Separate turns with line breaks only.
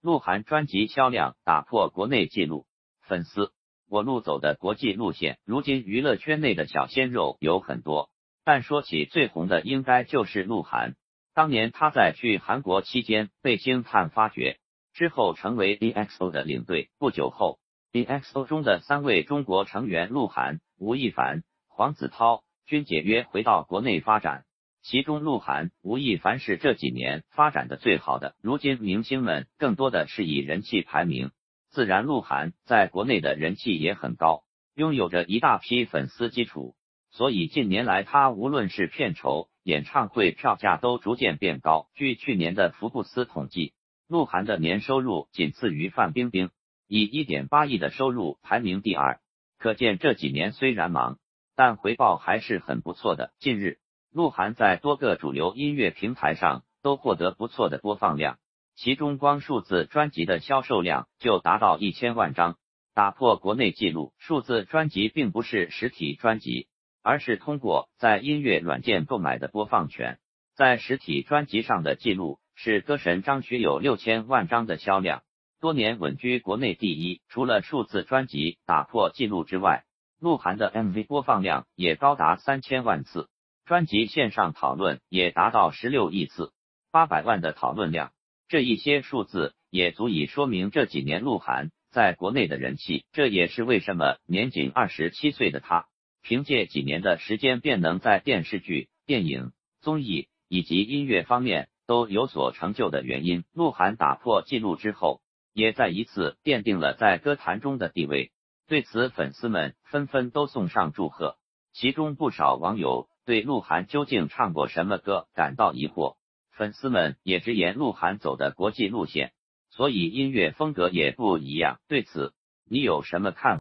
鹿晗专辑销量打破国内纪录，粉丝，我路走的国际路线。如今娱乐圈内的小鲜肉有很多，但说起最红的，应该就是鹿晗。当年他在去韩国期间被星探发掘，之后成为 EXO 的领队。不久后，EXO 中的三位中国成员鹿晗、吴亦凡、黄子韬均解约回到国内发展。其中，鹿晗、吴亦凡是这几年发展的最好的。如今，明星们更多的是以人气排名，自然鹿晗在国内的人气也很高，拥有着一大批粉丝基础。所以近年来，他无论是片酬、演唱会票价都逐渐变高。据去年的福布斯统计，鹿晗的年收入仅次于范冰冰，以一点八亿的收入排名第二。可见这几年虽然忙，但回报还是很不错的。近日。鹿晗在多个主流音乐平台上都获得不错的播放量，其中光数字专辑的销售量就达到一千万张，打破国内纪录。数字专辑并不是实体专辑，而是通过在音乐软件购买的播放权。在实体专辑上的记录是歌神张学友六千万张的销量，多年稳居国内第一。除了数字专辑打破纪录之外，鹿晗的 MV 播放量也高达三千万次。专辑线上讨论也达到十六亿次，八百万的讨论量，这一些数字也足以说明这几年鹿晗在国内的人气。这也是为什么年仅二十七岁的他，凭借几年的时间便能在电视剧、电影、综艺以及音乐方面都有所成就的原因。鹿晗打破纪录之后，也再一次奠定了在歌坛中的地位。对此，粉丝们纷纷都送上祝贺，其中不少网友。对鹿晗究竟唱过什么歌感到疑惑，粉丝们也直言鹿晗走的国际路线，所以音乐风格也不一样。对此，你有什么看？